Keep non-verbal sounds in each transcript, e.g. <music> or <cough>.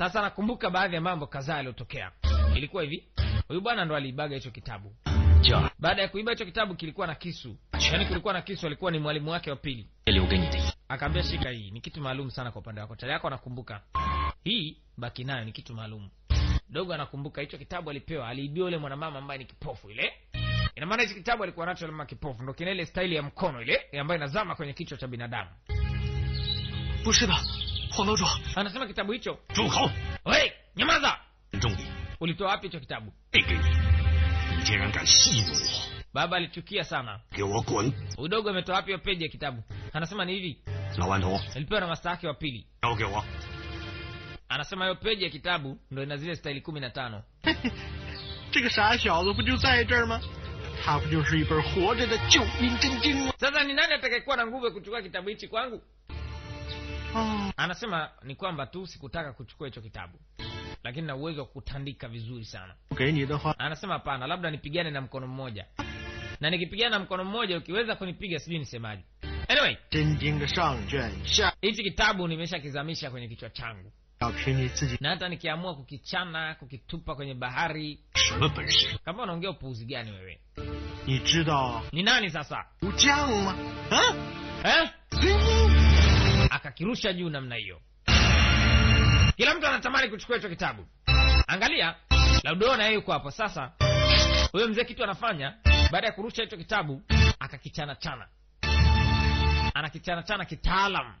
Sasa nakumbuka baadhi ya mambo kadhaa yaliyotokea. Ilikuwa hivi, huyu bwana ndo aliibaga hicho kitabu. Baada ya kuiba hicho kitabu, kilikuwa na kisu, yaani kulikuwa na kisu. Alikuwa ni mwalimu wake wa pili, akaambia, shika hii, ni kitu maalum sana kwa upande wako. tare yako anakumbuka hii, baki nayo, ni kitu maalum. Dogo anakumbuka hicho kitabu alipewa, aliibia ule mwanamama ambaye ni kipofu ile. Ina maana hicho kitabu alikuwa nacho mama kipofu, ndo kina ile staili ya mkono ile ambayo inazama kwenye kichwa cha binadamu. Honoro kitabu hicho nyamaza! Ulitoa wapi hicho kitabu? Baba alichukia sana. Udogo ametoa wapi peji ya kitabu? Anasema ni hivi, na wa pili. Anasema hiyo peji ya kitabu ina zile staili. <laughs> Sasa ni nani atakayekuwa na nguvu ya kuchukua kitabu hichi kwangu? Anasema ni kwamba tu sikutaka kuchukua hicho kitabu, lakini na uwezo wa kutandika vizuri sana. Anasema hapana, labda nipigane na mkono mmoja, na nikipigana na mkono mmoja, ukiweza kunipiga sijui nisemaji Anyway, hichi kitabu nimeshakizamisha kwenye kichwa changu. Na hata nikiamua kukichana kukitupa kwenye bahari. Kama unaongea upuuzi gani wewe? Ni nani sasa? akirusha juu namna hiyo. Kila mtu anatamani kuchukua hicho kitabu. Angalia, laudona yeye yuko hapo. Sasa huyo mzee kitu anafanya baada ya kurusha hicho kitabu, akakichana chana, anakichana chana kitaalam.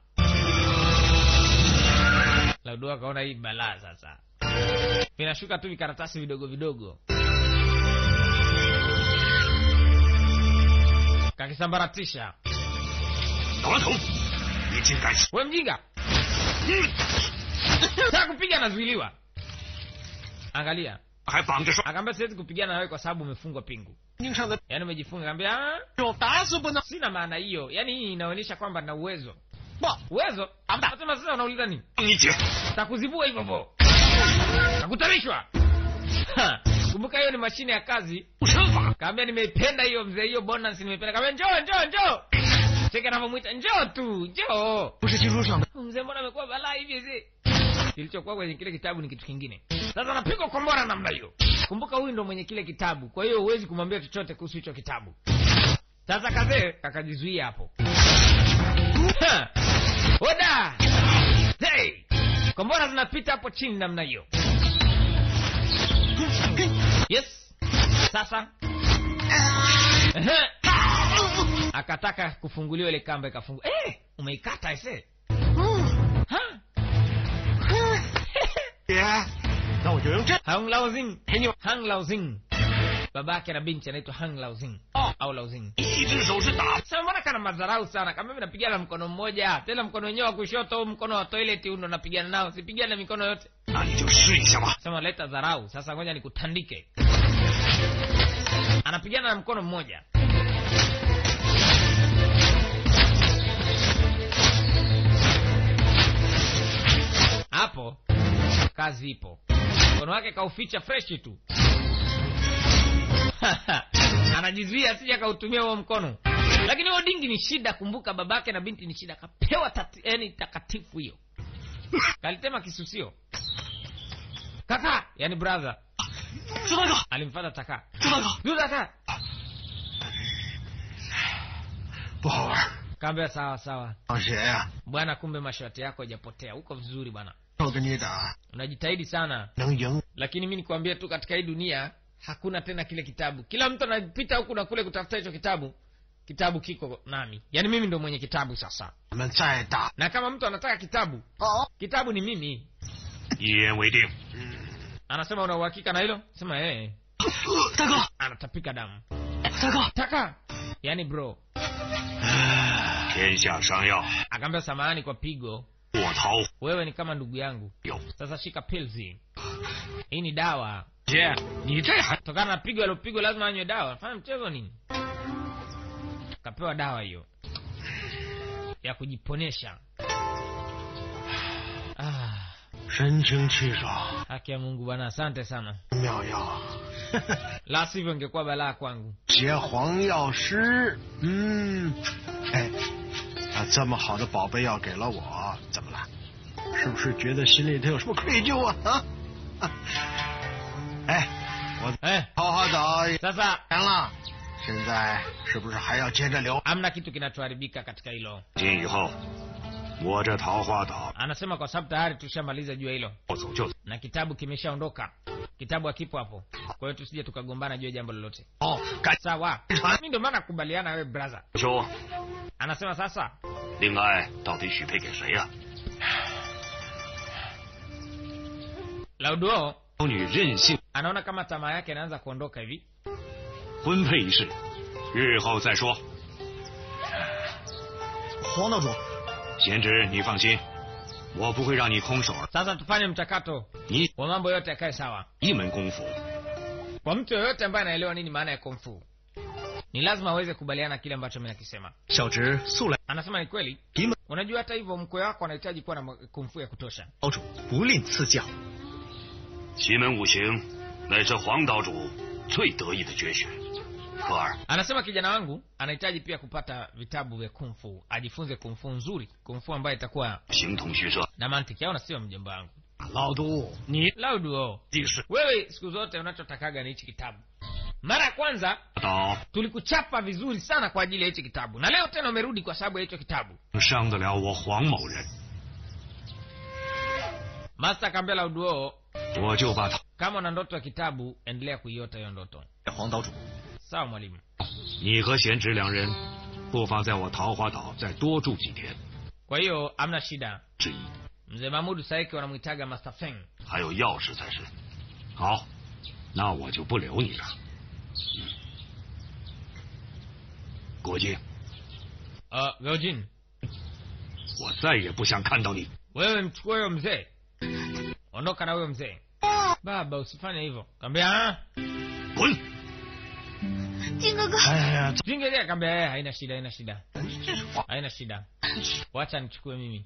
laudoa akaona hii balaa sasa, vinashuka tu vikaratasi vidogo vidogo, kakisambaratisha We mjinga, hmm. taka kupiga anazuiliwa. Angalia, akaambia siwezi kupigana nawe kwa sababu umefungwa pingu, yaani umejifunga. Kaambia ah. sina maana hiyo, yaani hii inaonyesha kwamba na uwezo uwezo. Sema sasa unauliza nini? Takuzibua hivyo hivyo, takutarishwa. Kumbuka hiyo ni mashine ya kazi. Kaambia nimeipenda hiyo mzee, hiyo bonus nimeipenda. Kaambia njoo njoo njoo Cheki anavyomwita njoo tu, njoo. Mm. Mzee amekuwa balaa hivi zi. Kilichokuwa kwenye kile kitabu ni kitu kingine. Sasa anapigwa kombora namna hiyo. Kumbuka huyu ndo mwenye kile kitabu, kwa hiyo huwezi kumwambia chochote kuhusu hicho kitabu. Sasa kazee akajizuia hapo. Oda! Hey! Kombora zinapita hapo chini namna hiyo. Yes. Sasa akataka kufunguliwa ile kamba ikafungua. Eh, umeikata ese Hang Laozing. Hang Laozing. Babake na binti anaitwa Hang Laozing. Oh, au Laozing. Sasa mbona kana madharau sana? Kama mimi napigana mkono mmoja, tena mkono wenyewe wa kushoto au mkono wa toilet ndio napigana nao. Sipigana mikono yote. Sema leta dharau. Sasa ngoja nikutandike. Anapigana na mkono mmoja. kadhaa zipo. Mkono wake kauficha freshi tu. <laughs> Anajizuia sija kautumia huo mkono, lakini huo dingi ni shida. Kumbuka babake na binti ni shida, kapewa yani takatifu hiyo, kalitema kisusio. Kaka, yani brother. Alimfata taka. Kaambia sawa sawa. Bwana, kumbe mashati yako hajapotea huko vizuri bwana unajitahidi sana, lakini mi nikuambia tu, katika hii dunia hakuna tena kile kitabu. Kila mtu anapita huku na kule kutafuta hicho kitabu. Kitabu kiko nami, yaani mimi ndo mwenye kitabu sasa, na kama mtu anataka kitabu, kitabu ni mimi. Anasema una uhakika na hilo? Sema eh. hey. anatapika damu. Taka, yaani bro. Akaambia samahani kwa pigo. Wewe ni kama ndugu yangu. Sasa shika pills. Hii Hii ni dawa. Je, ni tayari? tokana na pigo alopigwa lazima anywe dawa? Fanya mchezo nini? Kapewa dawa hiyo ya kujiponesha. Ah. Haki ya Mungu bwana, asante sana. Miao ya. <laughs> La sivyo ingekuwa balaa kwangu. Jie huang yao shi. Mm. Eh. 怎么了？是不是觉得心里头有什么愧疚啊？啊？啊哎，我 eh, 好好岛 sasa 完了，现在是不是还要接着留？hamna kitu kinachoharibika katika hilo 今以后，我这桃花岛 anasema kwa sababu tayari tushamaliza juu ya hilo 要走就走。na kitabu kimeshaondoka kitabu hakipo hapo kwa hiyo tusije tukagombana juu ya jambo lolote 哦，赶 sawa mi ndio maana nakubaliana wewe brother 兄，anasema sasa 另外到底许配给谁啊老杜女任性。婚配一事。日后再说。黄道主贤侄你放心。我不会让你空手我们不要再看上网一门功夫。ni lazima aweze kubaliana kile ambacho mi nakisema. Anasema ni kweli, Kima. unajua hata hivyo mkwe wako anahitaji kuwa na kumfu ya kutosha. Anasema kijana wangu anahitaji pia kupata vitabu vya kumfu, ajifunze kumfu nzuri, kumfu ambayo itakuwa na mantiki au nasio, mjomba wangu. Ni laudu wewe siku zote unachotakaga ni hichi kitabu. Mara ya kwanza 岛 tulikuchapa vizuri sana kwa ajili ya hichi kitabu na leo tena umerudi kwa sababu ya hicho kitabu 伤得了我黄某人，masta akaambia lauduo 我就把他 kama una ndoto ya kitabu endelea kuiota hiyo ndoto 黄岛主，sawa mwalimu 你和贤侄两人，不妨在我桃花岛再多住几天。kwa hiyo amna shida mzee mahmudu saiki wanamwitaga master feng 还有钥匙才是。好，那我就不留你了。嗯，国靖， uh, Gaujin, 我再也不想看到你。 wewe mchukue huyo mzee ondoka na huyo mzee baba usifanye hivyo kaambia "Ah." 滚！ 金哥哥， 哎呀， zingelia kaambia "Eh, haina shida haina shida 这是黄 haina shida wacha nichukue mimi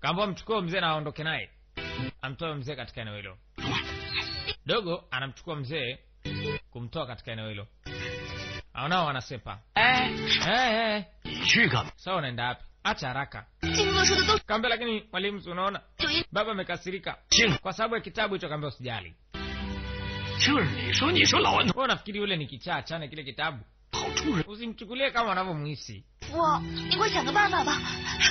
kaambua mchukue mzee na aondoke naye amtoe mzee katika eneo hilo dogo anamchukua mzee kumtoa katika eneo hilo. Nao wanasepa. Eh. Eh, eh. Sawa, unaenda wapi? Acha haraka. Kaambia, lakini mwalimu, unaona? Baba amekasirika. Kwa sababu ya kitabu hicho. Kaambia usijali, unafikiri yule ni kichaa chane kile kitabu, usimchukulie kama wanavyomhisi. 我，你快想个办法吧，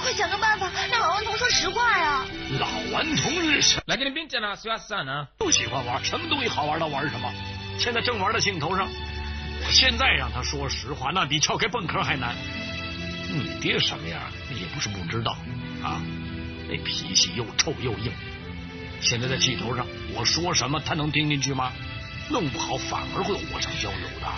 快想个办法，让老顽童说实话呀！老顽童是什 lakini binti ana wasiwasi sana 不喜欢玩，什么东西好玩他玩什么。现在正玩到兴头上，我现在让他说实话，那比撬开蚌壳还难。你爹什么样，也不是不知道啊，那脾气又臭又硬。现在在气头上，我说什么他能听进去吗？弄不好反而会火上浇油的。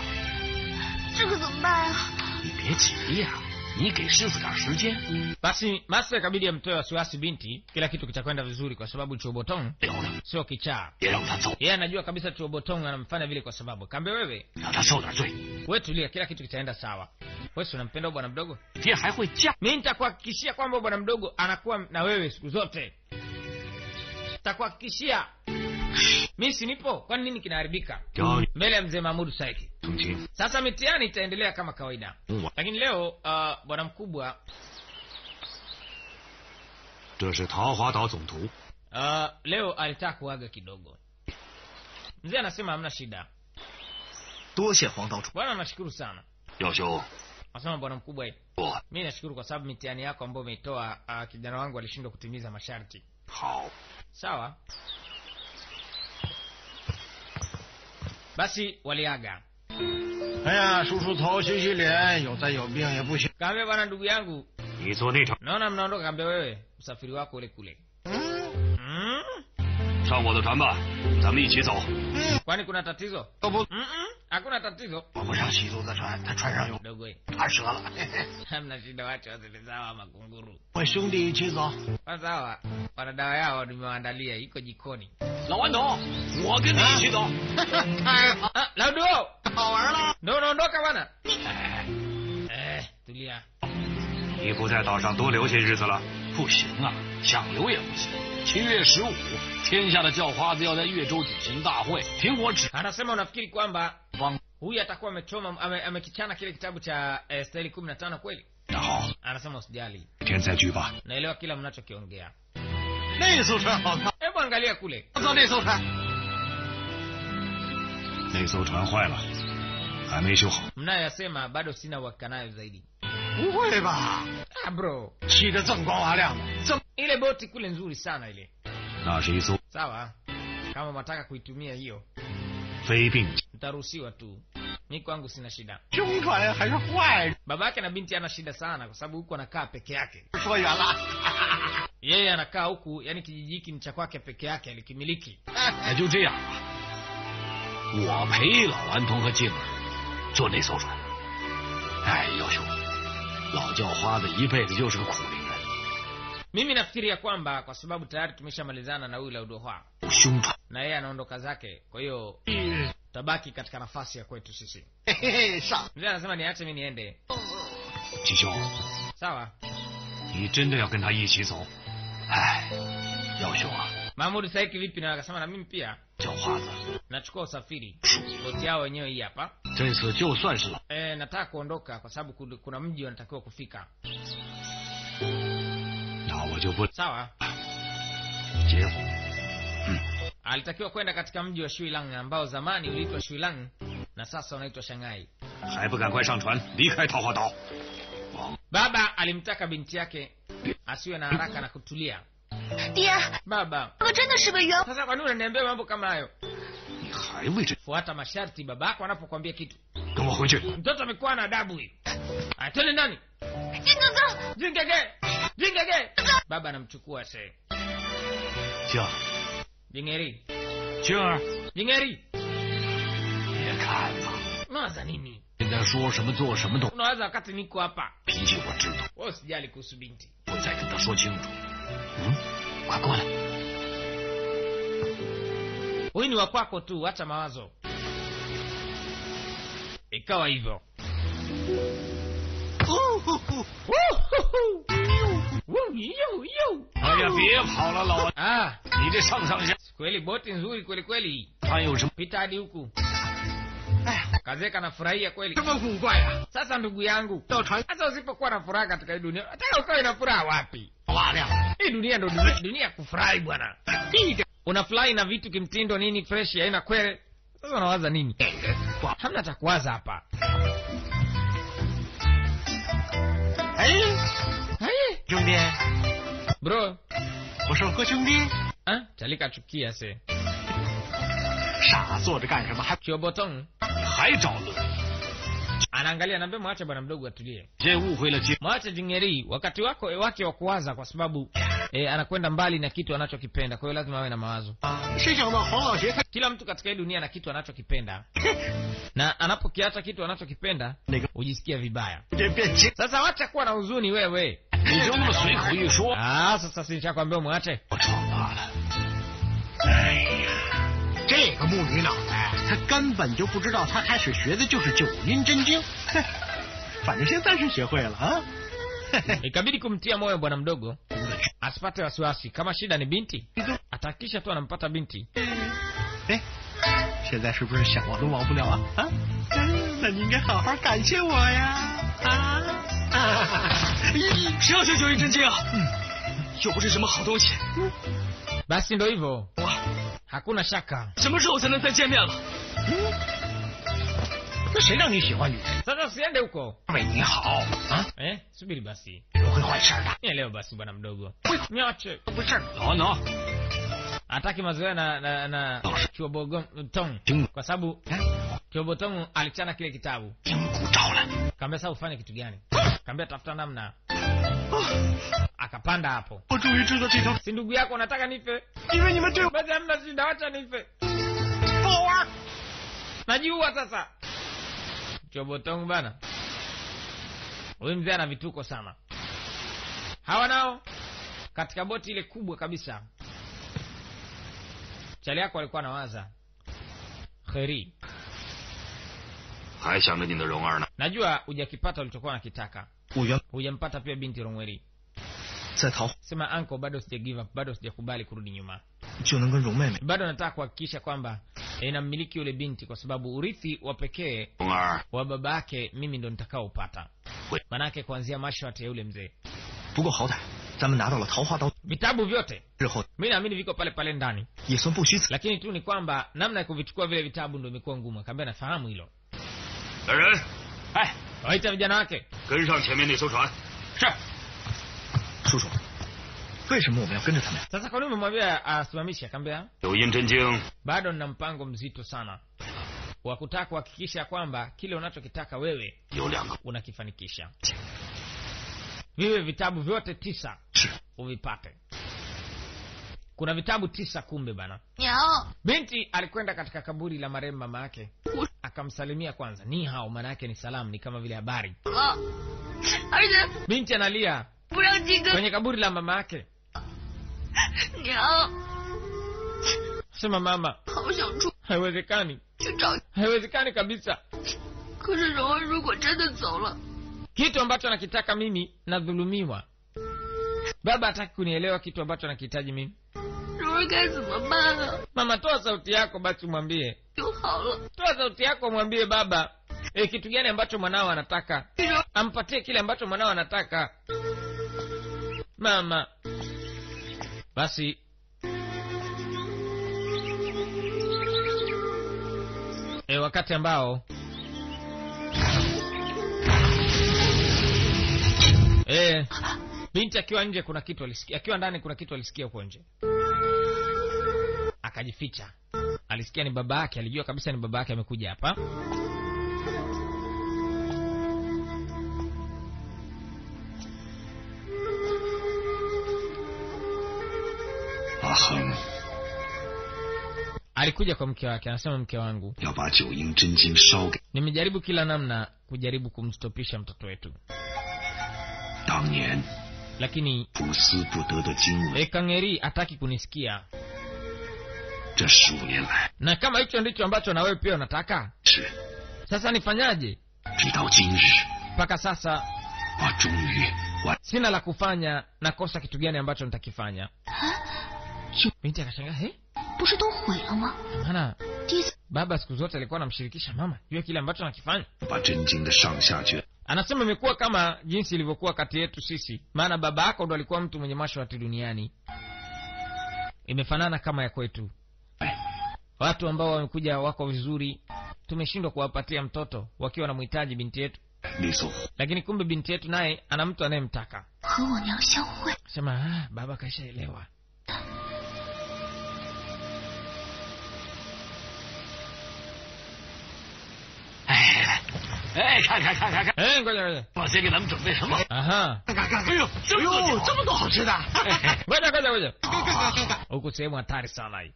这可怎么办啊？你别急呀，你给师傅点时间， basi masa ikabidi amtoe wasiwasi binti kila kitu kitakwenda vizuri kwa sababu chuobotong 聊着， sio kichaa 别让他走， yeye anajua kabisa chuobotong anamfanya vile kwa sababu kaambia wewe 让他受点罪。 we tulia kila kitu kitaenda sawa wewe si unampenda huyu bwana mdogo 你爹还会嫁， mi nitakuhakikishia kwamba huyu bwana mdogo anakuwa na wewe siku zote takuhakikishia mi sinipo kwani nini kinaharibika 教你 mbele ya mzee mahmudu saiki 成亲。 Sasa mitihani itaendelea kama kawaida, lakini leo uh, bwana mkubwa uh, leo alitaka kuaga kidogo. Mzee anasema hamna shida. Bwana nashukuru sana, nasema bwana mkubwa. Eh, mi nashukuru kwa sababu mitihani yako ambayo umeitoa, uh, kijana wangu alishindwa kutimiza masharti. Sawa basi, waliaga. 哎呀，梳梳头，洗洗脸，有灾有病也不行。 kaambia bwana ndugu yangu 你坐那条， naona mnaondoka kaambia wewe usafiri wako ule kule 嗯 mm? 上我的船吧，咱们一起走。 kwani kuna tatizo 要不 我不上西毒的船他船上有乌他折了。<laughs> 我兄弟一起走。老顽童我跟你一起走。太好了老六好玩了。No no no 干嘛呢？你。哎哎你不在岛上多留些日子了。不行啊想留也不行。七月十五天下的叫花子要在越州举行大会听我指。huyu atakuwa amechoma amekichana ame kile kitabu cha eh, staili kumi na tano kweli? Anasema usijali. Naelewa kila mnachokiongea. Hebu angalia kule. Mnayoyasema bado sina uhakika nayo zaidi. Ah, bro. Ile boti kule nzuri sana ile. Sawa. Kama unataka kuitumia hiyo. Feibing ntaruhusiwa tu, mi kwangu sina shida. Baba yake na binti ana shida sana, kwa sababu huku anakaa peke yake. Yeye anakaa huku, yani kijiji hiki ni cha kwake peke yake, alikimiliki. Mimi nafikiria kwamba kwa sababu tayari tumeshamalizana na huyu Laudohwa na yeye anaondoka zake, kwa hiyo tabaki katika nafasi ya kwetu sisi. <laughs> Mzee anasema niache mi niende. Sawa. Ni ya genda ichi zo yaosho mahmud saiki vipi? Na akasema na mimi pia. Nachukua usafiri. Boti yao wenyewe hii hapa. E, nataka kuondoka kwa sababu kuna mji wanatakiwa kufika. Sawa alitakiwa kwenda katika mji wa Shuilang ambao zamani uliitwa Shuilang na sasa unaitwa Shanghai. Baba alimtaka binti yake asiwe na haraka na kutulia. Baba, sasa kwa nini unaniambia mambo kama hayo? Fuata masharti babako anapokuambia kitu. Mtoto amekuwa na adabu huyu. Atende nani? Jingege. Jingege. Baba anamchukua sasa. 静儿， Jingeri, 静儿， jingeri. 别看了， Unawaza nini? 现在说什么做什么都 Unawaza wakati niko hapa. 脾气我知道， Wewe usijali kuhusu binti. 我再跟他说清楚。嗯，快过来。 Huyu ni wa kwako tu, acha mawazo. Ikawa hivyo. Yo, yo. 哎呀，别跑了，老， Ah, 你这上上下 kweli boti nzuri kweli kweli. 他有什么？ Pita hadi huku. 哎， Kazeka anafurahia kweli. 这么古怪呀、 Sasa ndugu yangu, 到船 hata usipokuwa na furaha katika hii dunia, hata ukawe na furaha wapi? 瓦亮， Hii dunia ndo dunia, dunia ya kufurahi bwana. 一点 Unafurahi na vitu kimtindo nini fresh haina kwere. Sasa unawaza nini? 给人哇！ Hamna cha kuwaza hapa. 哎， Hai, 兄弟， bro. 我说哥兄弟， Ah, Chalika chukia se. 傻坐着干什么？还 Chiobotong 还找乐？ anaangalia naambia mwache bwana mdogo atulie. 这误会了金。 Mwache Jingeri wakati wako wake wa kuwaza kwa sababu eh, anakwenda mbali na kitu anachokipenda. Kwa hiyo lazima awe na mawazo. 啊，谁想到黄老邪他 Kila mtu katika hii dunia ana kitu anachokipenda. na anapokiacha kitu anachokipenda 那个 hujisikia vibaya. 这变情， Sasa wacha kuwa na huzuni wewe. 你就那么随口一说，Ah, sasa si nishakwambia mwache. 我闯大了。哎呀，这个木鱼脑袋，他根本就不知道，他开始学的就是九阴真经，哼反正现在是学会了啊。Ikabidi kumtia moyo bwana mdogo asipate wasiwasi. Kama shida ni binti, atahakikisha tu anampata binti. 哎，现在是不是想忘都忘不了啊？啊，嗯那你应该好好感谢我呀！啊啊！谁要学九阴真经啊？又不是什么好东西， Basi ndo hivyo, 我 hakuna shaka. 什么时候才能再见面了？ 那谁让你喜欢女人？ Sasa usiende huko 为你好啊， eh, subiri basi, 不会坏事的， nielewe basi bwana mdogo. Niache 不是。 老顽童， hataki mazoea na na, na Chuobotong 听 kwa sababu 哎 Chuobotong alichana kile kitabu. kaambia saa ufanye kitu gani? Kaambia tafuta namna. Akapanda hapo. Si ndugu yako unataka nife? Basi amna shida wacha nife. Najua sasa. Chobotongu bana. Huyu mzee ana vituko sana. Hawa nao katika boti ile kubwa kabisa. Chali yako alikuwa anawaza. Kheri. Aisha Ahmed ndio long'ana. Najua hujakipata ulichokuwa nakitaka. Hujampata pia binti Romweri. Sema anko, bado sija give up, bado sijakubali kurudi nyuma. Bado nataka kuhakikisha kwamba eh, inammiliki yule binti, kwa sababu urithi wa pekee wa baba yake mimi ndo nitakaoupata, manake kuanzia mashati ya yule mzee. Vitabu vyote mi naamini viko pale pale ndani, lakini tu ni kwamba namna ya kuvichukua vile vitabu ndo imekuwa ngumu. Akaambia nafahamu hilo. 来人，哎， waita vijana wake 跟上前面那艘船。是。 叔叔，为什么我们要跟着他们？ sasa kwa nini umemwambia asimamishe akaambia 九阴真经 bado nina mpango mzito sana wa kutaka kuhakikisha kwamba kile unachokitaka wewe 有两个， unakifanikisha viwe vitabu vyote tisa 是 uvipate kuna vitabu tisa kumbe bana 娘， binti alikwenda katika kaburi la marehemu mama yake akamsalimia kwanza, ni hao, maana yake ni salamu, ni kama vile habari. Binti analia. Kwenye kaburi la mama yake, sema mama, haiwezekani, haiwezekani kabisa. Kitu ambacho anakitaka mimi, nadhulumiwa. Baba hataki kunielewa kitu ambacho anakihitaji mimi. Mama, toa sauti yako basi, mwambie toa sauti yako mwambie baba e, kitu gani ambacho mwanao anataka? Ampatie kile ambacho mwanao anataka. Mama. Basi. E, wakati ambao. E, binti akiwa nje kuna kitu alisikia akiwa ndani kuna kitu alisikia huko nje. Akajificha alisikia ni baba yake, alijua kabisa ni baba yake amekuja hapa. Alikuja kwa mke wake, anasema mke wangu, nimejaribu kila namna kujaribu kumstopisha mtoto wetu. Lakini Ekangeri hataki kunisikia. 这十五年来， na kama hicho ndicho ambacho na wewe pia unataka 是 sasa nifanyaje 直到今日， mpaka sasa 我终于完 sina la kufanya nakosa kitu gani ambacho nitakifanya binti akashangaa he 不是都毁了吗？ maana 第一次 baba siku zote alikuwa anamshirikisha mama juu ya kile ambacho anakifanya 把真经的上下卷 anasema imekuwa kama jinsi ilivyokuwa kati yetu sisi maana baba yako ndo alikuwa mtu mwenye mashwati duniani imefanana kama ya kwetu 哎， watu ambao wamekuja wako vizuri, tumeshindwa kuwapatia mtoto wakiwa wanamhitaji binti yetu, lakini kumbe binti yetu naye ana mtu anayemtaka. Sema ah, baba kashaelewa. Huku sehemu hatari sana hii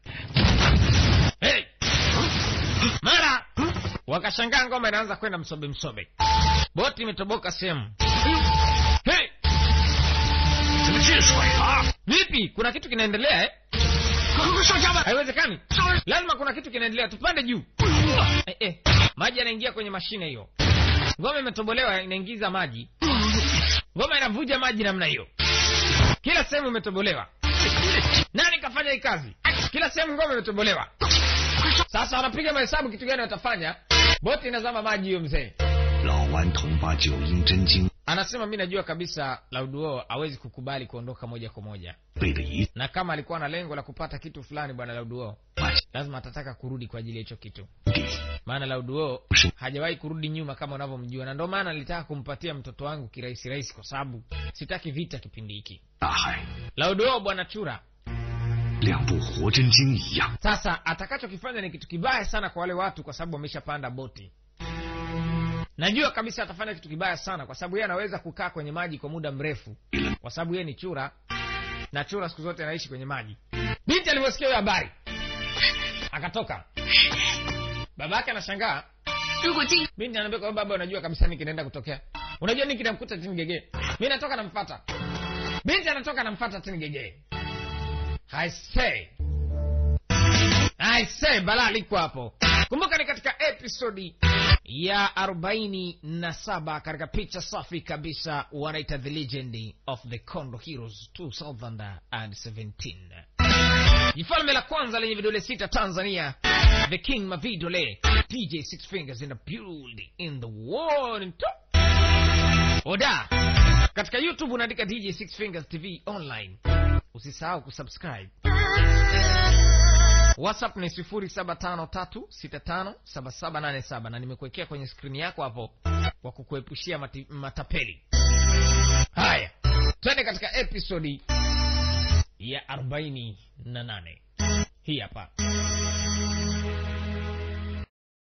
mara wakashangaa, ngoma inaanza kwenda msobe msobe, boti imetoboka sehemu hey! Ah! Vipi, kuna kitu kinaendelea eh? Haiwezekani, lazima kuna kitu kinaendelea, tupande juu eh, eh. Maji yanaingia kwenye mashine hiyo, ngoma imetobolewa, inaingiza maji, ngoma inavuja maji namna hiyo, kila sehemu imetobolewa. Nani kafanya hii kazi? Kila sehemu ngoma imetobolewa. Sasa wanapiga mahesabu kitu gani watafanya. Boti inazama maji hiyo mzee. Anasema mi najua kabisa Lauduo hawezi kukubali kuondoka moja kwa moja, na kama alikuwa na lengo la kupata kitu fulani, bwana Lauduo lazima atataka kurudi kwa ajili ya hicho kitu, maana Lauduo hajawahi kurudi nyuma kama unavyomjua, na ndio maana nilitaka kumpatia mtoto wangu kirahisi rahisi, kwa sababu sitaki vita kipindi hiki. Lauduo bwana chura sasa atakachokifanya ni kitu kibaya sana kwa wale watu, kwa sababu wameshapanda boti. Najua kabisa atafanya kitu kibaya sana, kwa sababu yeye anaweza kukaa kwenye maji kwa muda mrefu, kwa sababu yeye ni chura, na chura siku zote anaishi kwenye maji. Binti alivyosikia hiyo habari akatoka. Baba yake anashangaa. Binti anaambia kwa baba, unajua kabisa nini kinaenda kutokea, unajua nini kinamkuta tini Tinigege? Mi natoka namfata. Binti anatoka tini gege i say. I say balaa liko hapo. Kumbuka ni katika episodi ya arobaini na saba katika picha safi kabisa wanaita the legend of the condo heroes 2017 jifalme la kwanza lenye vidole sita tanzania. The king mavidole dj six fingers in the build in the world. Oda. Katika youtube unaandika dj six fingers tv online usisahau kusubscribe. Whatsapp ni sifuri saba tano tatu sita tano saba saba nane saba na nimekuwekea kwenye skrini yako hapo kwa kukuepushia matapeli. Haya twende katika episodi ya arobaini na nane. Hii hapa